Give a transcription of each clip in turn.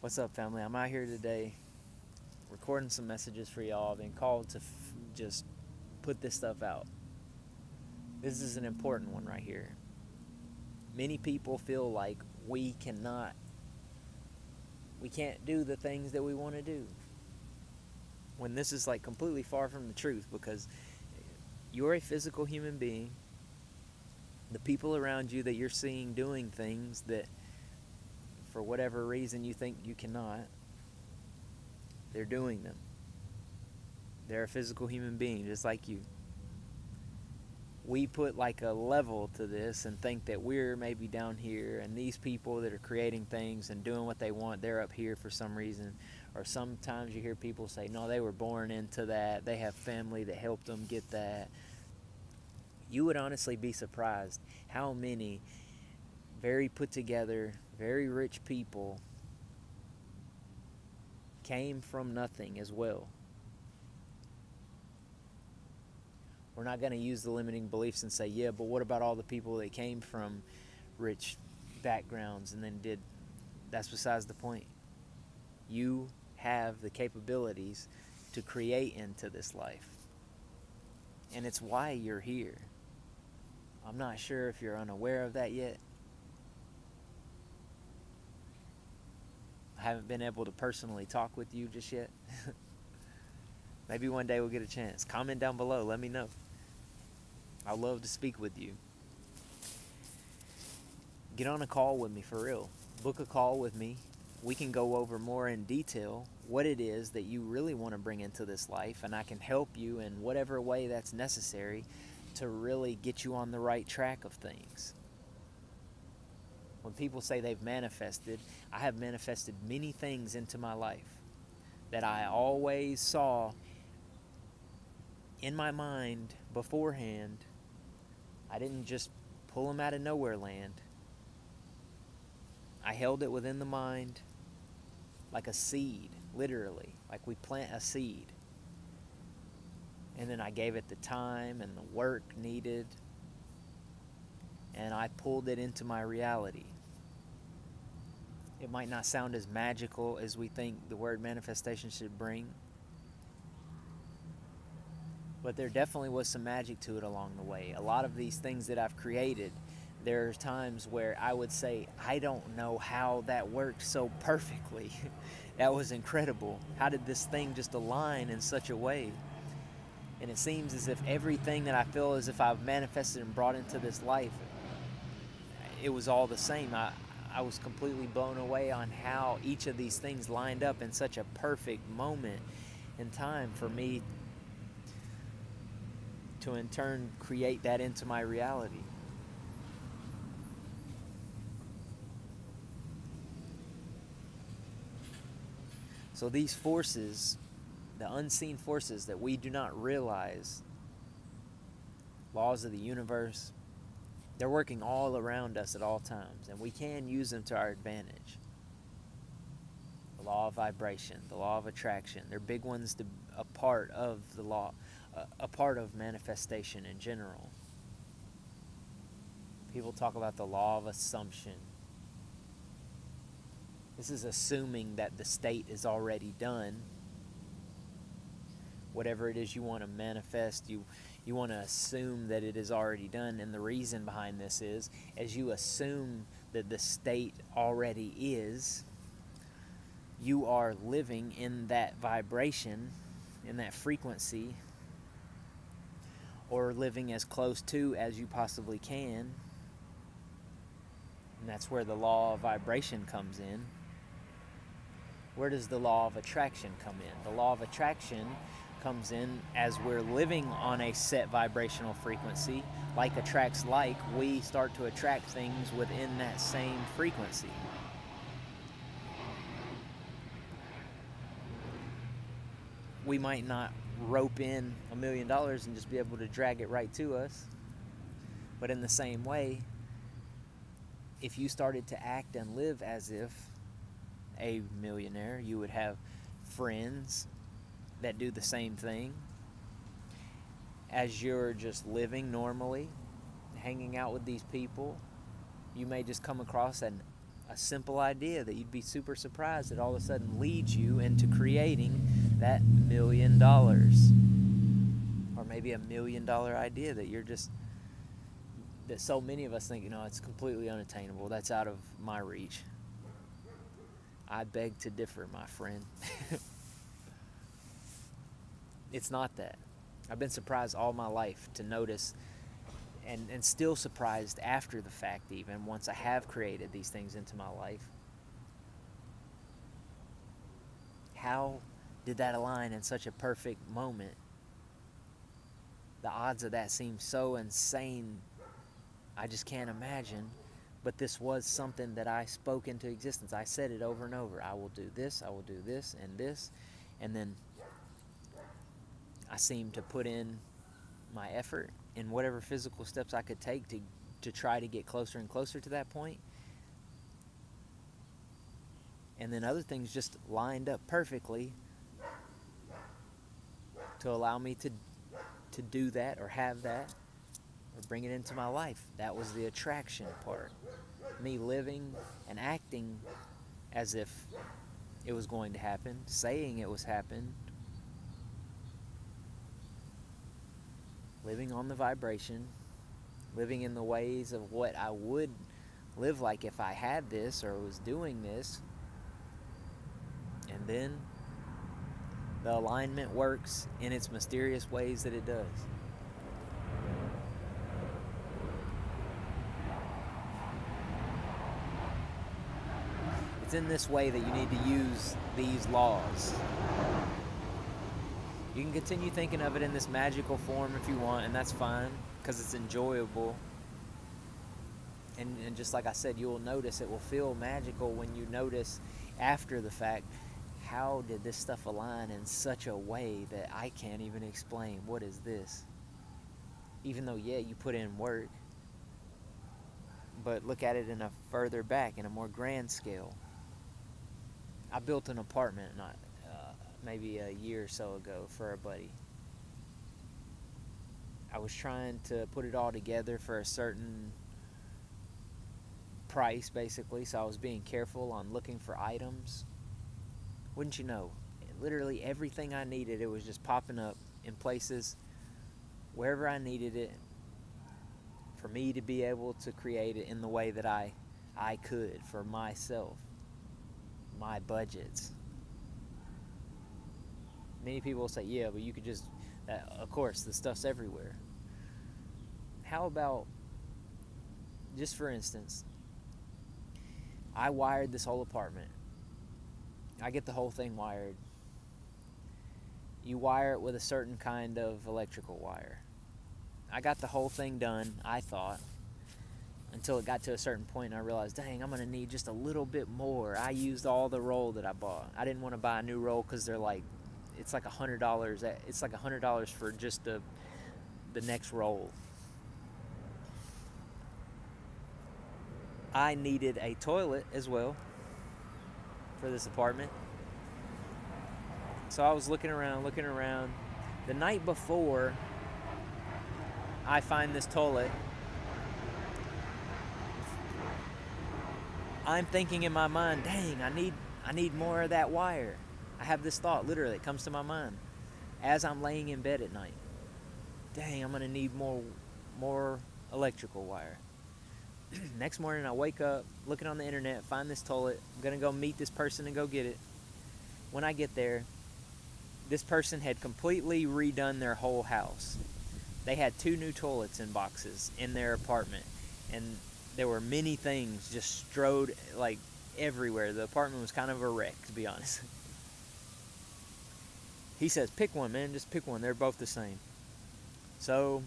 What's up, family? I'm out here today recording some messages for y'all. I've been called to f- just put this stuff out. This is an important one right here. Many people feel like we cannot, we can't do the things that we want to do. When this is like completely far from the truth because you're a physical human being. The people around you that you're seeing doing things that for whatever reason you think you cannot, they're doing them. They're a physical human being just like you. We put like a level to this and think that we're maybe down here, and these people that are creating things and doing what they want, they're up here for some reason. Or sometimes you hear people say, no, they were born into that, they have family that helped them get that. You would honestly be surprised how many very put together, very rich people came from nothing as well. We're not going to use the limiting beliefs and say, yeah, but what about all the people that came from rich backgrounds and then did. That's besides the point. You have the capabilities to create into this life. And it's why you're here. I'm not sure if you're unaware of that yet. Haven't been able to personally talk with you just yet. Maybe one day we'll get a chance. Comment down below, let me know. i would love to speak with you. Get on a call with me for real. Book a call with me. We can go over more in detail what it is that you really want to bring into this life, and I can help you in whatever way that's necessary to really get you on the right track of things. When people say they've manifested, I have manifested many things into my life that I always saw in my mind beforehand. I didn't just pull them out of nowhere land. I held it within the mind like a seed, literally, like we plant a seed. And then I gave it the time and the work needed, and I pulled it into my reality. It might not sound as magical as we think the word manifestation should bring, but there definitely was some magic to it along the way. A lot of these things that I've created, there are times where I would say, I don't know how that worked so perfectly. that was incredible. How did this thing just align in such a way? And it seems as if everything that I feel as if I've manifested and brought into this life, it was all the same. I, I was completely blown away on how each of these things lined up in such a perfect moment in time for me to in turn create that into my reality. So these forces, the unseen forces that we do not realize, laws of the universe, they're working all around us at all times, and we can use them to our advantage. The law of vibration, the law of attraction, they're big ones to a part of the law, a part of manifestation in general. People talk about the law of assumption. This is assuming that the state is already done. Whatever it is you want to manifest, you you want to assume that it is already done. And the reason behind this is as you assume that the state already is, you are living in that vibration, in that frequency, or living as close to as you possibly can. And that's where the law of vibration comes in. Where does the law of attraction come in? The law of attraction comes in as we're living on a set vibrational frequency, like attracts like, we start to attract things within that same frequency. We might not rope in a million dollars and just be able to drag it right to us. But in the same way, if you started to act and live as if a millionaire, you would have friends that do the same thing as you're just living normally, hanging out with these people. You may just come across an a simple idea that you'd be super surprised that all of a sudden leads you into creating that million dollars. Or maybe a million dollar idea that you're just that so many of us think you know it's completely unattainable. That's out of my reach. I beg to differ my friend it's not that i've been surprised all my life to notice and, and still surprised after the fact, even once I have created these things into my life. How did that align in such a perfect moment? The odds of that seem so insane, I just can't imagine. But this was something that I spoke into existence. I said it over and over. I will do this, I will do this, and this. And then I seemed to put in my effort in whatever physical steps I could take to to try to get closer and closer to that point. And then other things just lined up perfectly to allow me to to do that or have that or bring it into my life. That was the attraction part. Me living and acting as if it was going to happen, saying it was happen, living on the vibration, living in the ways of what I would live like if I had this or was doing this. And then the alignment works in its mysterious ways that it does. It's in this way that you need to use these laws. You can continue thinking of it in this magical form if you want, and that's fine because it's enjoyable. And, and just like I said, you will notice it will feel magical when you notice after the fact how did this stuff align in such a way that I can't even explain? What is this? Even though, yeah, you put in work, but look at it in a further back, in a more grand scale. I built an apartment not maybe a year or so ago for a buddy. I was trying to put it all together for a certain price, basically, so I was being careful on looking for items. Wouldn't you know, literally everything I needed, it was just popping up in places wherever I needed it for me to be able to create it in the way that I I could for myself, my budgets many people will say, yeah, but you could just, uh, of course, the stuff's everywhere. How about, just for instance, I wired this whole apartment. I get the whole thing wired. You wire it with a certain kind of electrical wire. I got the whole thing done, I thought, until it got to a certain point and I realized, dang, I'm going to need just a little bit more. I used all the roll that I bought. I didn't want to buy a new roll because they're like it's like a hundred dollars. Eh, it's like a hundred dollars for just the the next roll. I needed a toilet as well for this apartment. So I was looking around, looking around. The night before I find this toilet, I'm thinking in my mind, dang, I need I need more of that wire. I have this thought, literally, it comes to my mind as I'm laying in bed at night. Dang, I'm gonna need more, more electrical wire. Next morning, I wake up, looking on the internet, find this toilet. I'm gonna go meet this person and go get it. When I get there, this person had completely redone their whole house. They had two new toilets in boxes in their apartment, and there were many things just strode like everywhere. The apartment was kind of a wreck, to be honest. He says, pick one, man. Just pick one. They're both the same. So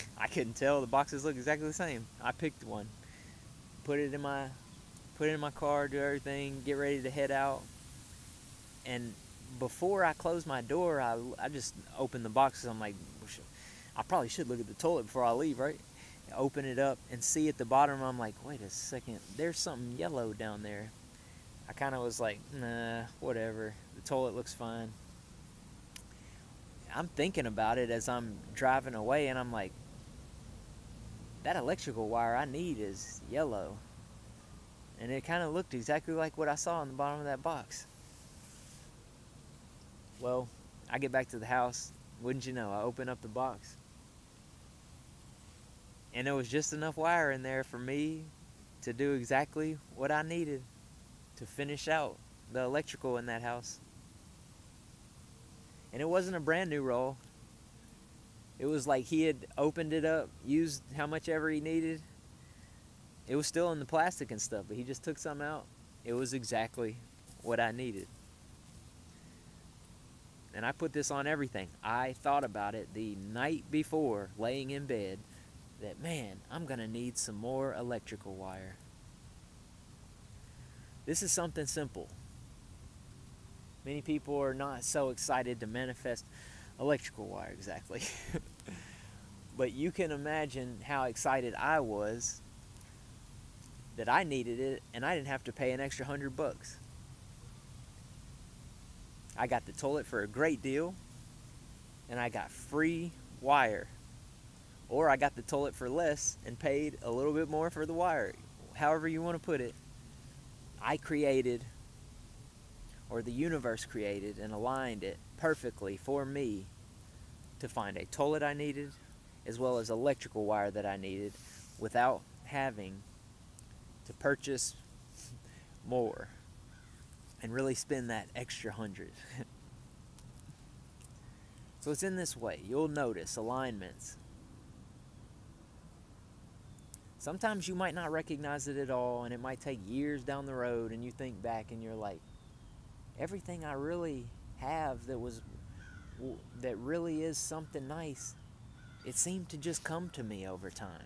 I couldn't tell. The boxes look exactly the same. I picked one, put it in my, put it in my car, do everything, get ready to head out. And before I close my door, I, I just open the boxes. I'm like, I probably should look at the toilet before I leave, right? Open it up and see at the bottom. I'm like, wait a second. There's something yellow down there. I kind of was like, nah, whatever. The toilet looks fine. I'm thinking about it as I'm driving away, and I'm like, that electrical wire I need is yellow. and it kind of looked exactly like what I saw on the bottom of that box. Well, I get back to the house. Wouldn't you know, I open up the box. And there was just enough wire in there for me to do exactly what I needed to finish out the electrical in that house. And it wasn't a brand new roll. It was like he had opened it up, used how much ever he needed. It was still in the plastic and stuff, but he just took some out. It was exactly what I needed. And I put this on everything. I thought about it the night before laying in bed that, man, I'm going to need some more electrical wire. This is something simple. Many people are not so excited to manifest electrical wire exactly. but you can imagine how excited I was that I needed it and I didn't have to pay an extra hundred bucks. I got the toilet for a great deal and I got free wire. Or I got the toilet for less and paid a little bit more for the wire. However, you want to put it. I created, or the universe created and aligned it perfectly for me to find a toilet I needed as well as electrical wire that I needed without having to purchase more and really spend that extra hundred. so it's in this way. You'll notice alignments. Sometimes you might not recognize it at all, and it might take years down the road, and you think back and you're like, everything I really have that was that really is something nice, it seemed to just come to me over time.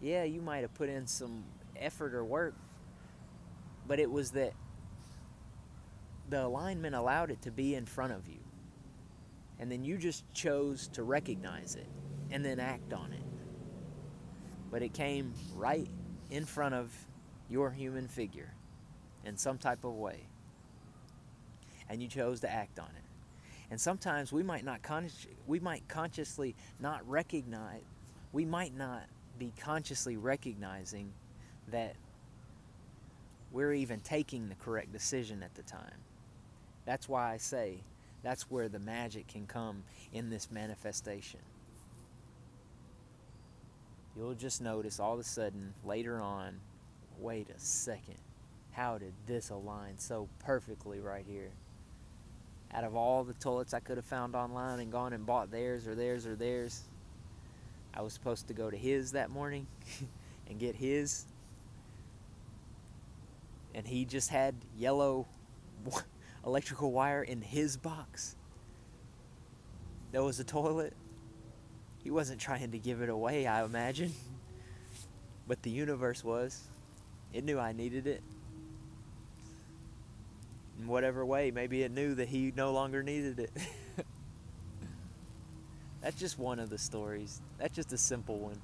Yeah, you might have put in some effort or work, but it was that the alignment allowed it to be in front of you. And then you just chose to recognize it and then act on it. But it came right in front of your human figure in some type of way. And you chose to act on it. And sometimes we might not con- we might consciously not recognize we might not be consciously recognizing that we're even taking the correct decision at the time. That's why I say that's where the magic can come in this manifestation. You'll just notice all of a sudden later on, wait a second, how did this align so perfectly right here? Out of all the toilets I could have found online and gone and bought theirs or theirs or theirs, I was supposed to go to his that morning and get his and he just had yellow electrical wire in his box. There was a toilet. He wasn't trying to give it away, I imagine. But the universe was. It knew I needed it. In whatever way, maybe it knew that he no longer needed it. That's just one of the stories. That's just a simple one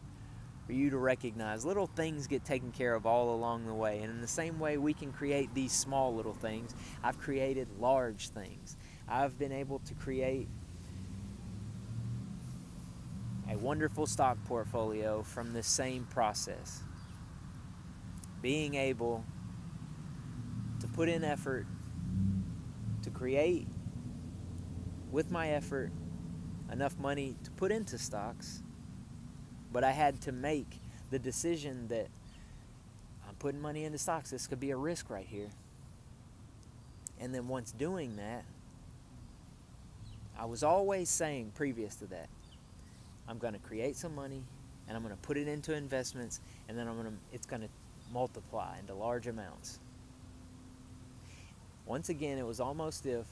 for you to recognize. Little things get taken care of all along the way. And in the same way, we can create these small little things. I've created large things. I've been able to create a wonderful stock portfolio from the same process. Being able to put in effort to create with my effort enough money to put into stocks but I had to make the decision that I'm putting money into stocks. This could be a risk right here. And then once doing that, I was always saying previous to that, I'm going to create some money and I'm going to put it into investments and then I'm going to it's going to multiply into large amounts. Once again, it was almost if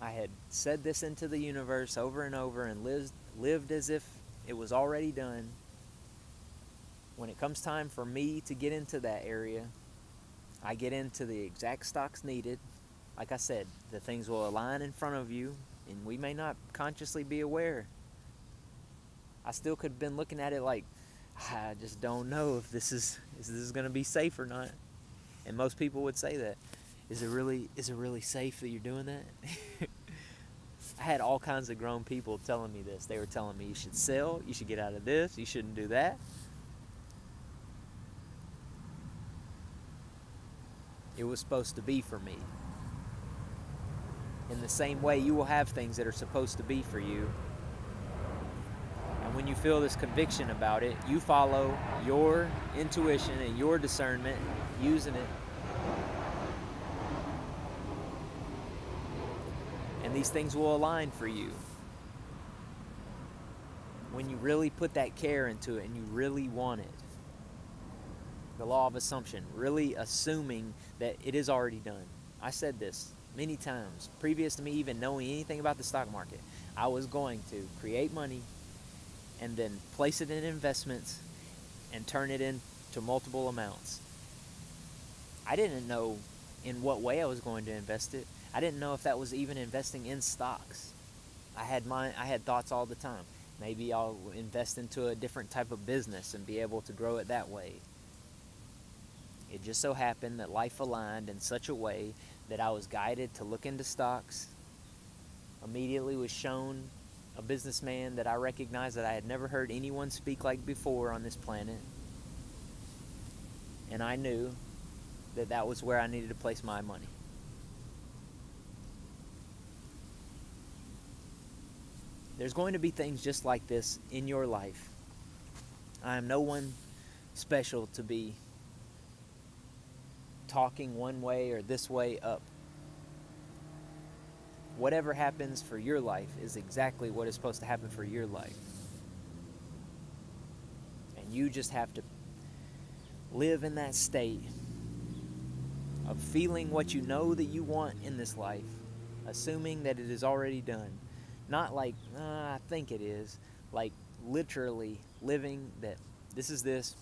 I had said this into the universe over and over and lived lived as if it was already done. When it comes time for me to get into that area, I get into the exact stocks needed. Like I said, the things will align in front of you, and we may not consciously be aware. I still could have been looking at it like, I just don't know if this is if this is going to be safe or not. And most people would say that. Is it really is it really safe that you're doing that? I had all kinds of grown people telling me this. They were telling me you should sell, you should get out of this, you shouldn't do that. it was supposed to be for me. In the same way, you will have things that are supposed to be for you. When you feel this conviction about it, you follow your intuition and your discernment, using it. And these things will align for you. When you really put that care into it and you really want it the law of assumption, really assuming that it is already done. I said this many times previous to me even knowing anything about the stock market. I was going to create money and then place it in investments and turn it into multiple amounts. I didn't know in what way I was going to invest it. I didn't know if that was even investing in stocks. I had my I had thoughts all the time. Maybe I'll invest into a different type of business and be able to grow it that way. It just so happened that life aligned in such a way that I was guided to look into stocks. Immediately was shown a businessman that I recognized that I had never heard anyone speak like before on this planet. And I knew that that was where I needed to place my money. There's going to be things just like this in your life. I am no one special to be talking one way or this way up. Whatever happens for your life is exactly what is supposed to happen for your life. And you just have to live in that state of feeling what you know that you want in this life, assuming that it is already done. Not like, uh, I think it is, like literally living that this is this.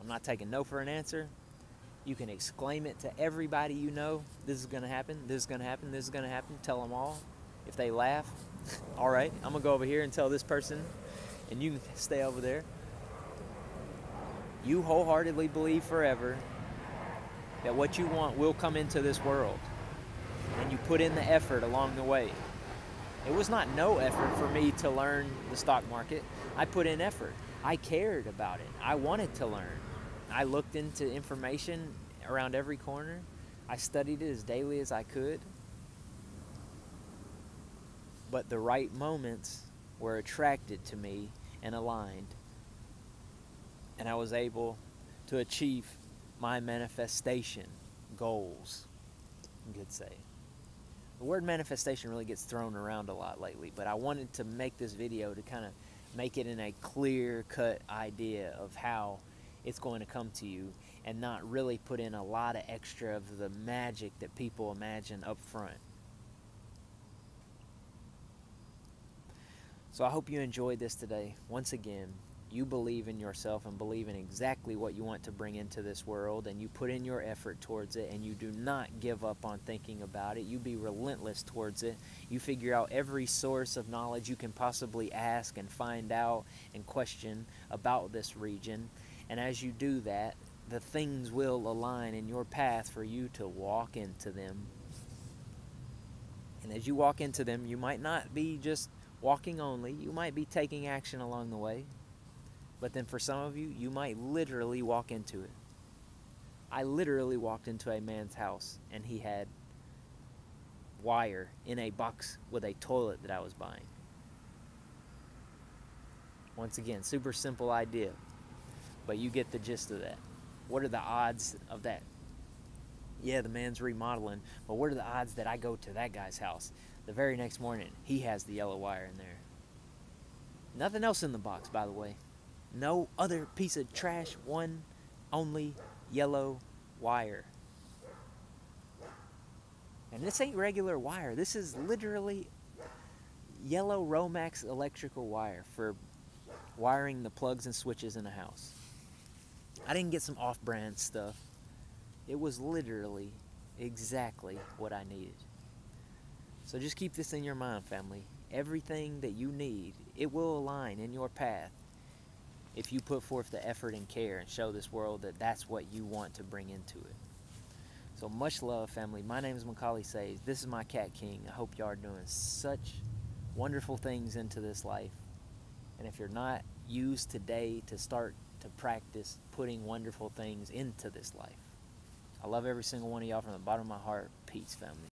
I'm not taking no for an answer. You can exclaim it to everybody you know. This is going to happen. This is going to happen. This is going to happen. Tell them all. If they laugh, all right, I'm going to go over here and tell this person, and you can stay over there. You wholeheartedly believe forever that what you want will come into this world. And you put in the effort along the way. It was not no effort for me to learn the stock market. I put in effort. I cared about it. I wanted to learn. I looked into information around every corner. I studied it as daily as I could. But the right moments were attracted to me and aligned. And I was able to achieve my manifestation goals, you could say. The word manifestation really gets thrown around a lot lately, but I wanted to make this video to kind of make it in a clear cut idea of how it's going to come to you and not really put in a lot of extra of the magic that people imagine up front. So I hope you enjoyed this today. Once again, you believe in yourself and believe in exactly what you want to bring into this world and you put in your effort towards it and you do not give up on thinking about it. You be relentless towards it. You figure out every source of knowledge you can possibly ask and find out and question about this region and as you do that, the things will align in your path for you to walk into them. And as you walk into them, you might not be just walking only, you might be taking action along the way. But then for some of you, you might literally walk into it. I literally walked into a man's house and he had wire in a box with a toilet that I was buying. Once again, super simple idea but you get the gist of that. What are the odds of that? Yeah, the man's remodeling, but what are the odds that I go to that guy's house the very next morning? He has the yellow wire in there. Nothing else in the box, by the way. No other piece of trash, one only yellow wire. And this ain't regular wire. This is literally yellow Romex electrical wire for wiring the plugs and switches in a house. I didn't get some off brand stuff. It was literally exactly what I needed. So just keep this in your mind, family. Everything that you need, it will align in your path if you put forth the effort and care and show this world that that's what you want to bring into it. So much love, family. My name is Macalley Sage. This is my Cat King. I hope y'all are doing such wonderful things into this life. And if you're not used today to start to practice putting wonderful things into this life. I love every single one of y'all from the bottom of my heart. Peace, family.